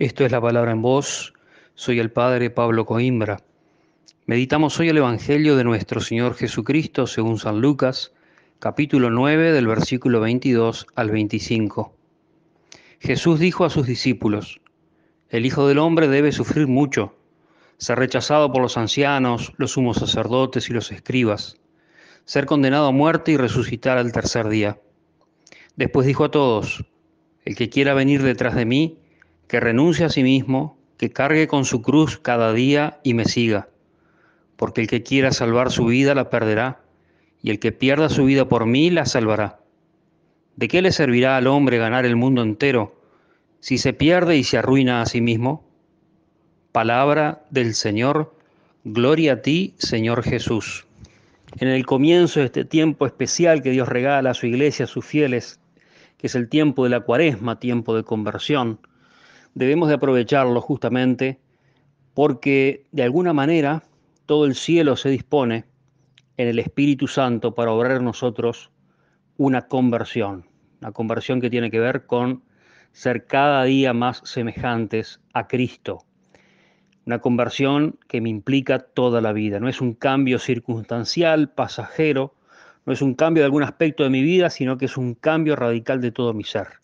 Esto es la palabra en voz. Soy el Padre Pablo Coimbra. Meditamos hoy el Evangelio de nuestro Señor Jesucristo según San Lucas, capítulo 9 del versículo 22 al 25. Jesús dijo a sus discípulos, El Hijo del Hombre debe sufrir mucho, ser rechazado por los ancianos, los sumos sacerdotes y los escribas, ser condenado a muerte y resucitar al tercer día. Después dijo a todos, El que quiera venir detrás de mí, que renuncie a sí mismo, que cargue con su cruz cada día y me siga. Porque el que quiera salvar su vida la perderá, y el que pierda su vida por mí la salvará. ¿De qué le servirá al hombre ganar el mundo entero si se pierde y se arruina a sí mismo? Palabra del Señor, gloria a ti, Señor Jesús. En el comienzo de este tiempo especial que Dios regala a su iglesia, a sus fieles, que es el tiempo de la cuaresma, tiempo de conversión, debemos de aprovecharlo justamente porque de alguna manera todo el cielo se dispone en el Espíritu Santo para obrar en nosotros una conversión, una conversión que tiene que ver con ser cada día más semejantes a Cristo. Una conversión que me implica toda la vida, no es un cambio circunstancial, pasajero, no es un cambio de algún aspecto de mi vida, sino que es un cambio radical de todo mi ser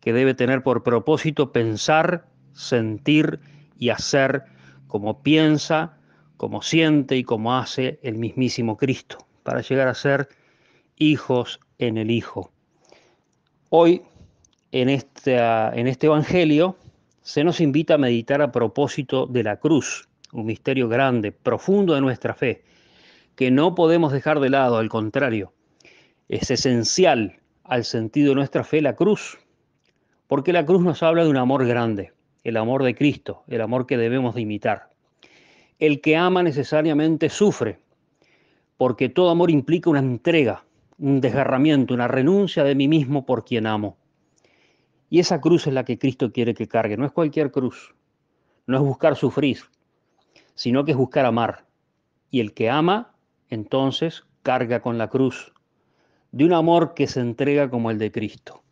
que debe tener por propósito pensar, sentir y hacer como piensa, como siente y como hace el mismísimo Cristo, para llegar a ser hijos en el Hijo. Hoy, en, en este Evangelio, se nos invita a meditar a propósito de la cruz, un misterio grande, profundo de nuestra fe, que no podemos dejar de lado, al contrario, es esencial al sentido de nuestra fe la cruz, porque la cruz nos habla de un amor grande, el amor de Cristo, el amor que debemos de imitar. El que ama necesariamente sufre, porque todo amor implica una entrega, un desgarramiento, una renuncia de mí mismo por quien amo. Y esa cruz es la que Cristo quiere que cargue, no es cualquier cruz, no es buscar sufrir, sino que es buscar amar. Y el que ama, entonces, carga con la cruz, de un amor que se entrega como el de Cristo.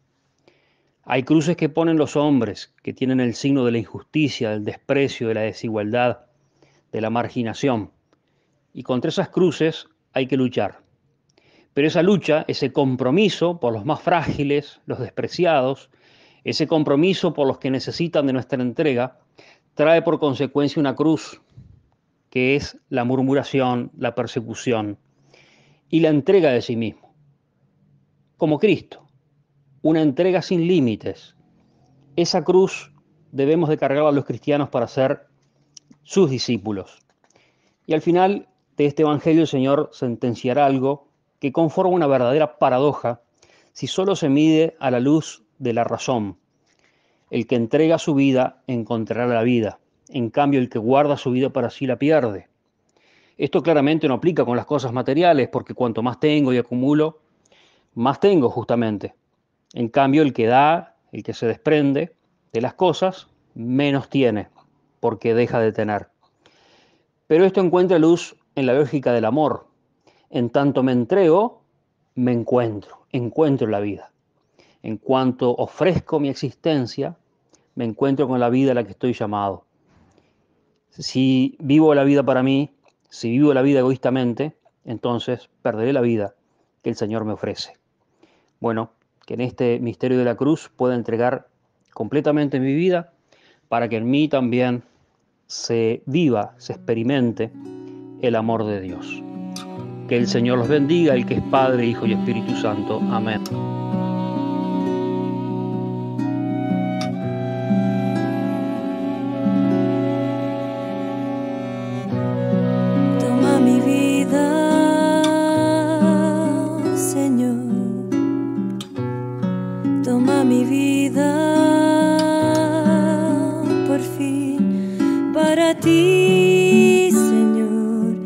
Hay cruces que ponen los hombres, que tienen el signo de la injusticia, del desprecio, de la desigualdad, de la marginación. Y contra esas cruces hay que luchar. Pero esa lucha, ese compromiso por los más frágiles, los despreciados, ese compromiso por los que necesitan de nuestra entrega, trae por consecuencia una cruz, que es la murmuración, la persecución y la entrega de sí mismo, como Cristo una entrega sin límites. Esa cruz debemos de cargarla a los cristianos para ser sus discípulos. Y al final de este Evangelio el Señor sentenciará algo que conforma una verdadera paradoja si solo se mide a la luz de la razón. El que entrega su vida encontrará la vida, en cambio el que guarda su vida para sí la pierde. Esto claramente no aplica con las cosas materiales, porque cuanto más tengo y acumulo, más tengo justamente. En cambio, el que da, el que se desprende de las cosas, menos tiene, porque deja de tener. Pero esto encuentra luz en la lógica del amor. En tanto me entrego, me encuentro, encuentro la vida. En cuanto ofrezco mi existencia, me encuentro con la vida a la que estoy llamado. Si vivo la vida para mí, si vivo la vida egoístamente, entonces perderé la vida que el Señor me ofrece. Bueno, que en este misterio de la cruz pueda entregar completamente mi vida para que en mí también se viva, se experimente el amor de Dios. Que el Señor los bendiga, el que es Padre, Hijo y Espíritu Santo. Amén. Para ti, Señor,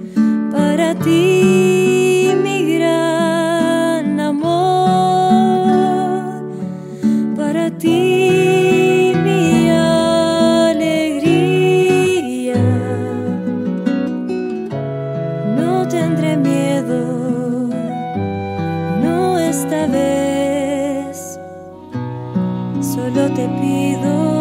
para ti mi gran amor, para ti mi alegría. No tendré miedo, no esta vez. Solo te pido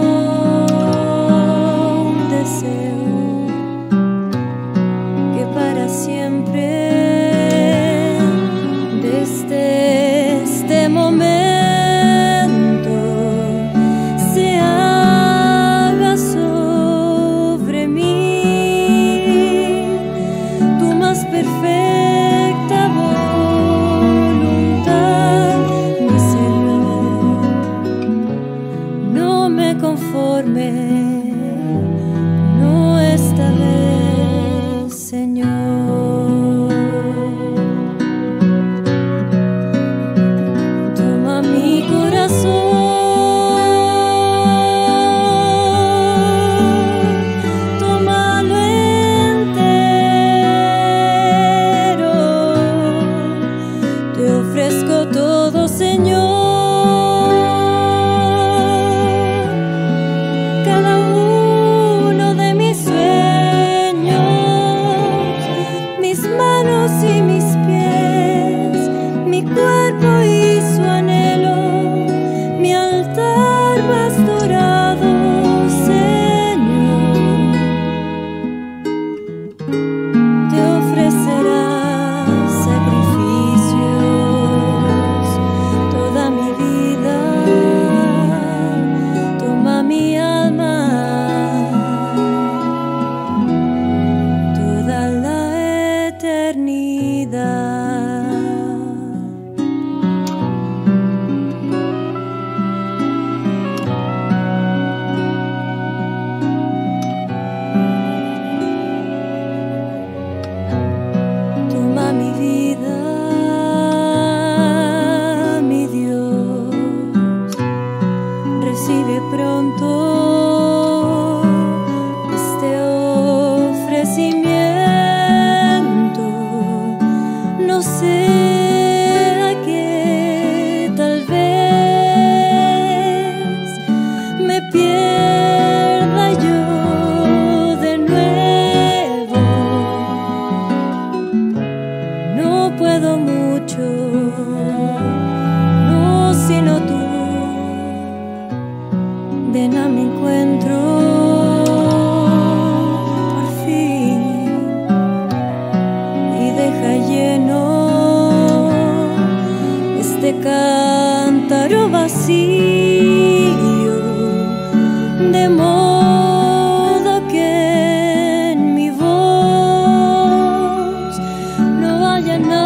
recibe pronto no